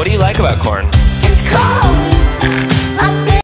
What do you like about corn?